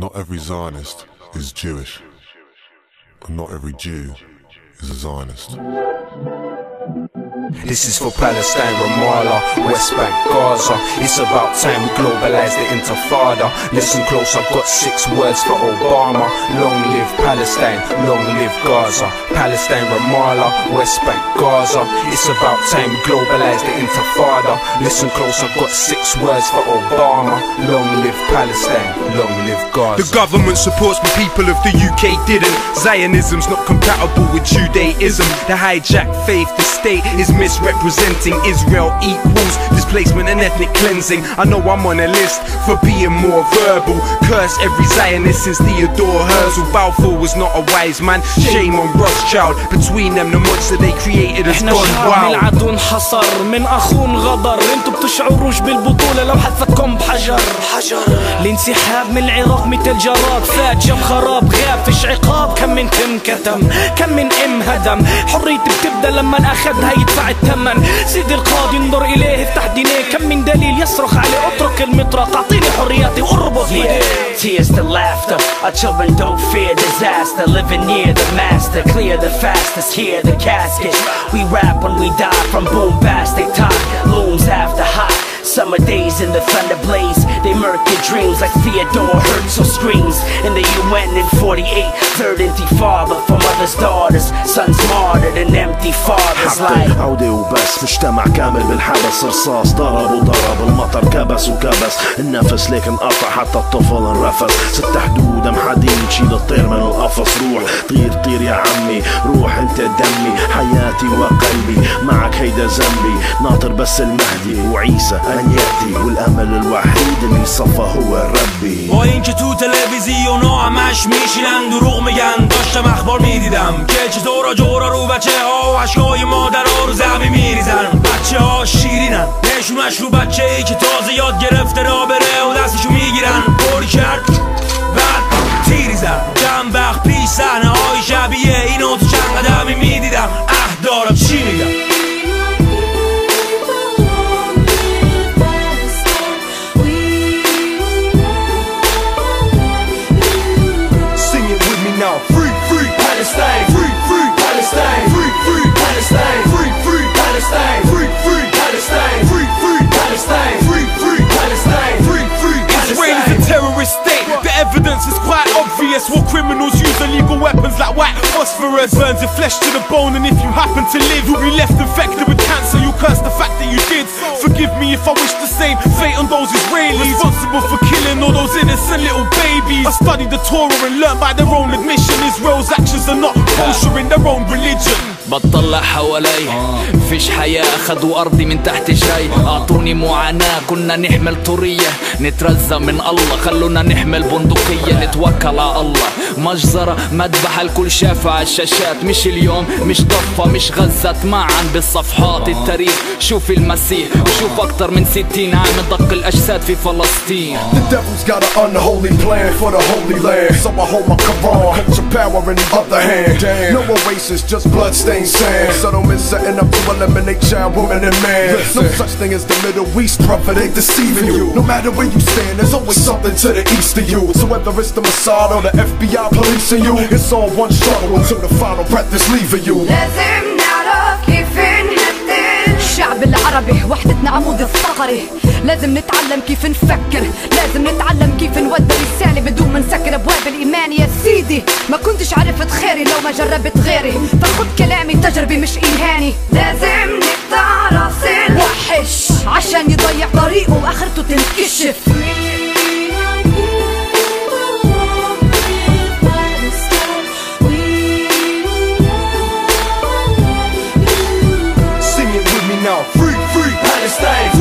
Not every Zionist is Jewish, and not every Jew is a Zionist. This is for Palestine, Ramallah, West Bank, Gaza. It's about time we globalize the intifada. Listen close, I've got six words for Obama. Long live Palestine, long live Gaza. Palestine, Ramallah, West Bank, Gaza. It's about time we globalize the intifada. Listen close, I've got six words for Obama. Long live Palestine, long live Gaza. The government supports the people of the UK didn't. Zionism's not compatible with Judaism. The hijacked faith, the state is misrepresenting Israel equals displacement and ethnic cleansing. I know I'm on a list for being more verbal. Curse every Zionist since Theodore Herzl. Balfour was not a wise man. Shame on Rothschild. Between them, the monster they created has احنا gone شعب من wild. عدو انحصر من اخون غدر انتوا بتشعروش بالبطولة لو حذفكم بحجر حجر الانسحاب من العراق مثل جراد فات جاب خراب غاب فيش عقاب كم من تم كتم كم من ام هدم حريتي بتبدا لما اخدها يدفع الثمن سيدي القاضي انظر اليه افتح دينيه كم من دليل يصرخ عليه اترك المطرق اعطيني حرياتي واربط ايديه Tears to laughter. Our children don't fear disaster. Living near the master. Clear the fastest. Hear the casket. We rap when we die from bombastic talk. Looms after hot. Summer days in the thunder blaze. They murk your dreams like Theodore Herzl screams. In the UN in 48. Third intifada for mothers' daughters. Sons martyred and empty fathers like. عودة وبس مجتمع كامل بالحبس رصاص ضرب وضرب المطر كبس وكبس النفس لكن قطع حتى الطفل انرفس ست حدود ام حديد شيل الطير من القفص روح طير طير يا عمي روح انت دمي حياتي وقلبي هيدا ذنبي ناطر بس المهدي وعيسى ان ياتي والامل الوحيد اللي صفى هو ربي. با اینکه تو تلویزیون همش میشینن دروغ میگن داشتم اخبار می‌دیدم که چطورا جورا رو بچه ها و عشقای مادر ها رو زمین میریزن. بچه ها شیرینن نشونش رو بچه ای که تازه یاد گرفته را بره و دستشو می‌گیرن. بری کرد بعد تیری زد چند وقت پیش صحنه های شبیه اینو like white phosphorus burns your flesh to the bone. And if you happen to live, you'll be left infected with cancer. You curse the fact that you did. Forgive me if I wish the same fate on those Israelis responsible for killing all those innocent little babies. I studied the Torah and learned by their own admission Israel's actions are not kosher in their own religion. بطلع حوالي. فيش حياة أخدوا أرضي من تحت جاي. أعطوني معاناة كنا نحمل طرية. نترزى من الله خلونا نحمل بندقية. نتوكل على الله. مجزرة مذبحة الكل شافها على الشاشات. مش اليوم مش ضفة مش غزت معا بالصفحات التاريخ. شوف المسيح وشوف أكتر من ستين عام دق الأجساد في فلسطين. The devil's got an unholy plan for the holy land. Hold my Quran, power in the other hand. No oasis, just bloodstained King Sam. Settlement setting up to eliminate child, woman, and man. Listen. No such thing as the Middle East, prophet ain't deceiving you. No matter where you stand, there's always something to the east of you. So whether it's the Mossad or the FBI policing you, it's all one struggle until the final breath is leaving you. العربي وحدتنا عمود الثغري لازم نتعلم كيف نفكر. لازم نتعلم كيف نودي رسالة بدون ما نسكر أبواب الإيمان يا سيدي. ما كنتش عرفت خيري لو ما جربت غيري. فخد كلامي تجربة مش الهاني لازم نقطع راس الوحش عشان يضيع طريقه وآخرته تنكشف. stay